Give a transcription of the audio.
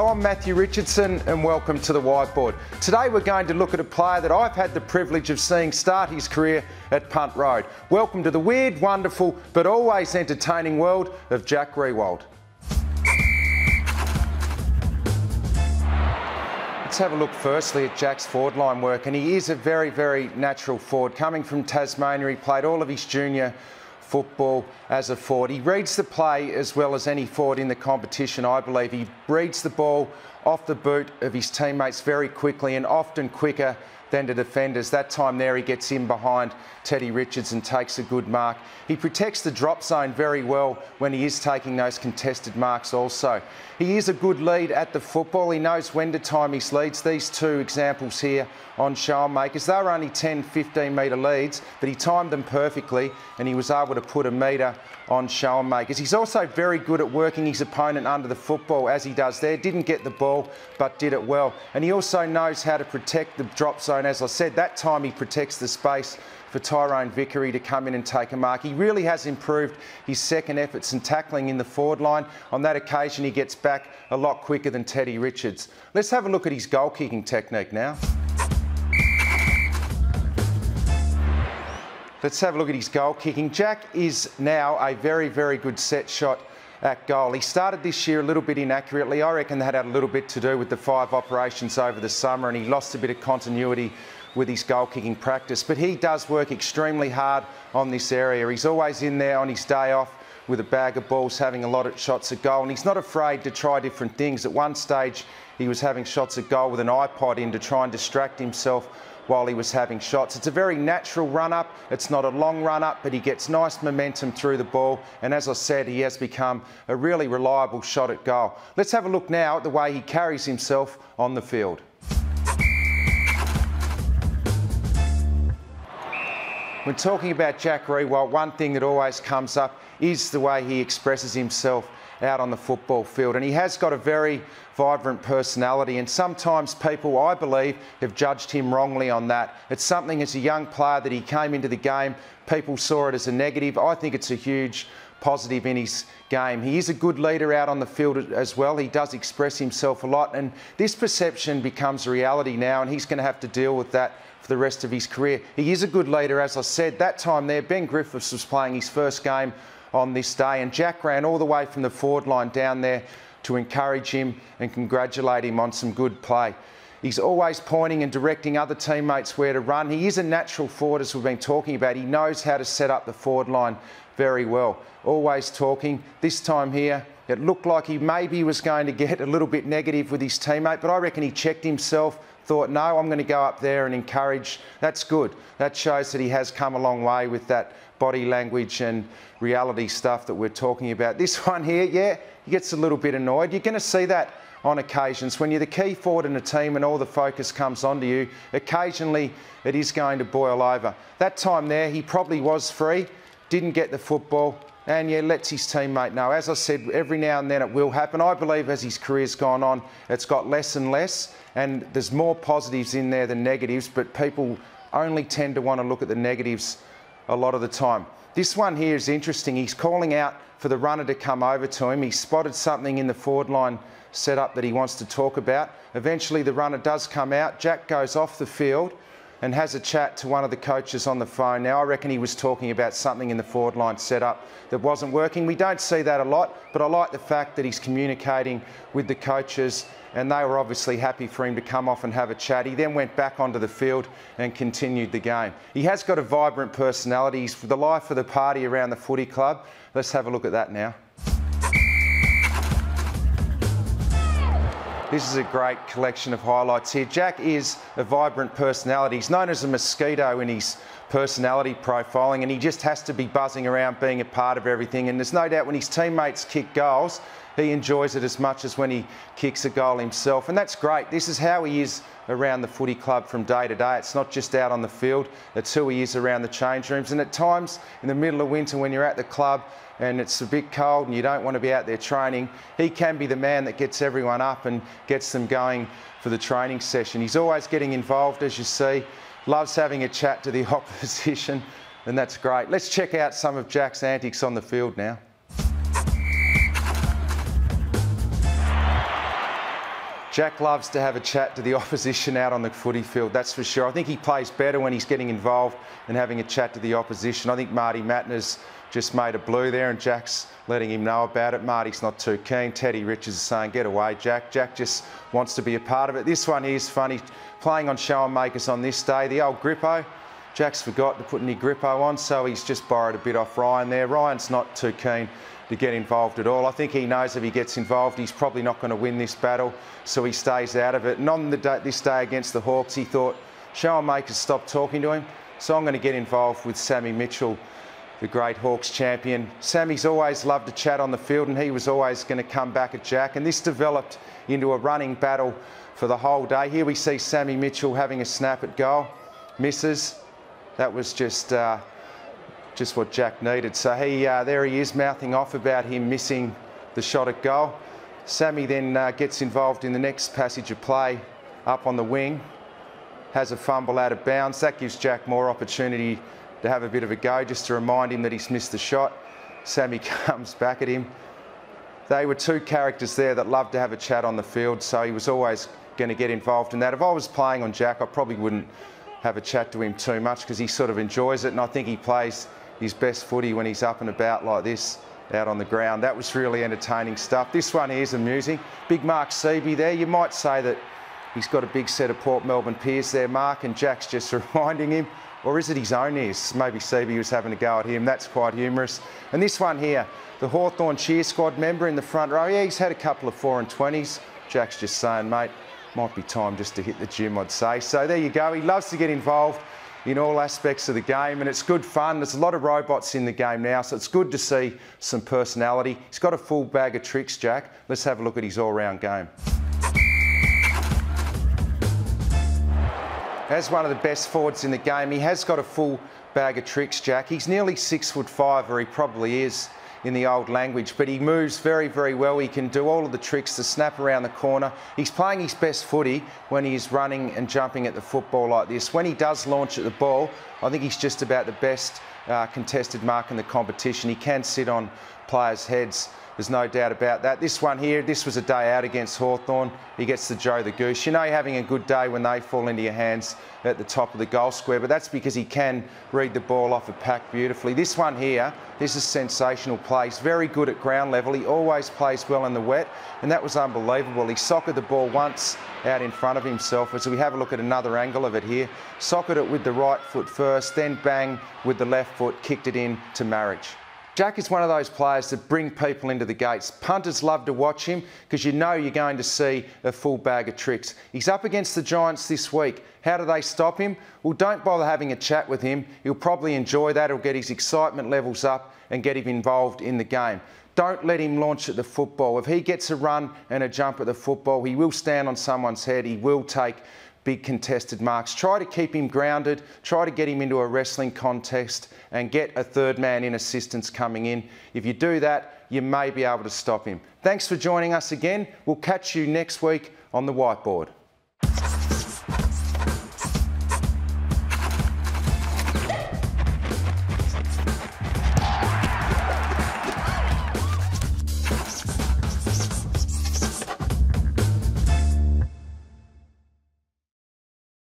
Hello, I'm Matthew Richardson and welcome to the Whiteboard. Today we're going to look at a player that I've had the privilege of seeing start his career at Punt Road. Welcome to the weird, wonderful, but always entertaining world of Jack Riewoldt. Let's have a look firstly at Jack's forward line work, and he is a very, very natural forward. Coming from Tasmania, he played all of his junior football as a forward. He reads the play as well as any forward in the competition, I believe. He reads the ball off the boot of his teammates very quickly and often quicker than the defenders. That time there, he gets in behind Teddy Richards and takes a good mark. He protects the drop zone very well when he is taking those contested marks also. He is a good lead at the football. He knows when to time his leads. These two examples here on Schoenmakers, they were only 10, 15 metre leads, but he timed them perfectly and he was able to put a metre on Schoenmakers. He's also very good at working his opponent under the football as he does there. Didn't get the ball, but did it well. And he also knows how to protect the drop zone. As I said, that time he protects the space for Tyrone Vickery to come in and take a mark. He really has improved his second efforts and tackling in the forward line. On that occasion, he gets back a lot quicker than Teddy Richards. Let's have a look at his goal kicking technique now. Let's have a look at his goal kicking. Jack is now a very, very good set shot at goal. He started this year a little bit inaccurately. I reckon that had a little bit to do with the five operations over the summer and he lost a bit of continuity with his goal kicking practice. But he does work extremely hard on this area. He's always in there on his day off with a bag of balls, having a lot of shots at goal. And he's not afraid to try different things. At one stage, he was having shots at goal with an iPod in to try and distract himself while he was having shots. It's a very natural run up. It's not a long run up, but he gets nice momentum through the ball. And as I said, he has become a really reliable shot at goal. Let's have a look now at the way he carries himself on the field. When talking about Jack Riewoldt, one thing that always comes up is the way he expresses himself out on the football field. And he has got a very vibrant personality, and sometimes people, I believe, have judged him wrongly on that. It's something as a young player that he came into the game, people saw it as a negative. I think it's a huge positive in his game. He is a good leader out on the field as well. He does express himself a lot, and this perception becomes reality now, and he's going to have to deal with that for the rest of his career. He is a good leader, as I said. That time there, Ben Griffiths was playing his first game on this day, and Jack ran all the way from the forward line down there to encourage him and congratulate him on some good play. He's always pointing and directing other teammates where to run. He is a natural forward, as we've been talking about. He knows how to set up the forward line very well. Always talking. This time here, it looked like he maybe was going to get a little bit negative with his teammate, but I reckon he checked himself, thought, no, I'm going to go up there and encourage. That's good. That shows that he has come a long way with that body language and reality stuff that we're talking about. This one here, yeah, he gets a little bit annoyed. You're going to see that on occasions. When you're the key forward in a team and all the focus comes onto you, occasionally it is going to boil over. That time there, he probably was free, didn't get the football, and yeah, lets his teammate know. As I said, every now and then it will happen. I believe as his career's gone on, it's got less and less, and there's more positives in there than negatives, but people only tend to want to look at the negatives a lot of the time. This one here is interesting. He's calling out for the runner to come over to him. He spotted something in the forward line setup that he wants to talk about. Eventually, the runner does come out. Jack goes off the field and has a chat to one of the coaches on the phone. Now, I reckon he was talking about something in the forward line setup that wasn't working. We don't see that a lot, but I like the fact that he's communicating with the coaches and they were obviously happy for him to come off and have a chat. He then went back onto the field and continued the game. He has got a vibrant personality. He's the life of the party around the footy club. Let's have a look at that now. This is a great collection of highlights here. Jack is a vibrant personality. He's known as a mosquito in his personality profiling, and he just has to be buzzing around being a part of everything. And there's no doubt when his teammates kick goals, he enjoys it as much as when he kicks a goal himself. And that's great. This is how he is around the footy club from day to day. It's not just out on the field, it's who he is around the change rooms. And at times, in the middle of winter, when you're at the club and it's a bit cold and you don't want to be out there training, he can be the man that gets everyone up and gets them going for the training session. He's always getting involved, as you see, loves having a chat to the opposition, and that's great. Let's check out some of Jack's antics on the field now. Jack loves to have a chat to the opposition out on the footy field, that's for sure. I think he plays better when he's getting involved and having a chat to the opposition. I think Marty Mattner's just made a blue there and Jack's letting him know about it. Marty's not too keen. Teddy Richards is saying, get away, Jack. Jack just wants to be a part of it. This one is funny, playing on Schoenmakers on this day. The old Grippo, Jack's forgot to put any Grippo on, so he's just borrowed a bit off Ryan there. Ryan's not too keen to get involved at all. I think he knows if he gets involved, he's probably not going to win this battle, so he stays out of it. And on day, this day against the Hawks, he thought, Schoenmakers stop talking to him, so I'm going to get involved with Sammy Mitchell the great Hawks champion. Sammy's always loved to chat on the field and he was always going to come back at Jack and this developed into a running battle for the whole day. Here we see Sammy Mitchell having a snap at goal, misses. That was just uh, just what Jack needed. So he uh, there he is mouthing off about him missing the shot at goal. Sammy then uh, gets involved in the next passage of play up on the wing, has a fumble out of bounds. That gives Jack more opportunity to have a bit of a go just to remind him that he's missed the shot. Sammy comes back at him. They were two characters there that loved to have a chat on the field, so he was always going to get involved in that. If I was playing on Jack, I probably wouldn't have a chat to him too much because he sort of enjoys it, and I think he plays his best footy when he's up and about like this out on the ground. That was really entertaining stuff. This one is amusing. Big Mark Seaby there. You might say that he's got a big set of Port Melbourne peers there, Mark, and Jack's just reminding him or is it his own ears? Maybe Seaby was having a go at him. That's quite humorous. And this one here, the Hawthorn cheer squad member in the front row. Yeah, he's had a couple of four and twenties. Jack's just saying, mate, might be time just to hit the gym, I'd say. So there you go. He loves to get involved in all aspects of the game, and it's good fun. There's a lot of robots in the game now, so it's good to see some personality. He's got a full bag of tricks, Jack. Let's have a look at his all-round game. As one of the best forwards in the game, he has got a full bag of tricks, Jack. He's nearly six foot five, or he probably is in the old language, but he moves very, very well. He can do all of the tricks, the snap around the corner. He's playing his best footy when he's running and jumping at the football like this. When he does launch at the ball, I think he's just about the best uh, contested mark in the competition. He can sit on players' heads. There's no doubt about that. This one here, this was a day out against Hawthorn. He gets the Joe the Goose. You know you're having a good day when they fall into your hands at the top of the goal square, but that's because he can read the ball off a pack beautifully. This one here, this is sensational play. Very good at ground level. He always plays well in the wet, and that was unbelievable. He socketed the ball once out in front of himself. As we have a look at another angle of it here, socketed it with the right foot first, then bang with the left foot, kicked it in to marriage. Jack is one of those players that bring people into the gates. Punters love to watch him because you know you're going to see a full bag of tricks. He's up against the Giants this week. How do they stop him? Well, don't bother having a chat with him. He'll probably enjoy that. It'll get his excitement levels up and get him involved in the game. Don't let him launch at the football. If he gets a run and a jump at the football, he will stand on someone's head. He will take big contested marks. Try to keep him grounded, try to get him into a wrestling contest and get a third man in assistance coming in. If you do that, you may be able to stop him. Thanks for joining us again. We'll catch you next week on the whiteboard.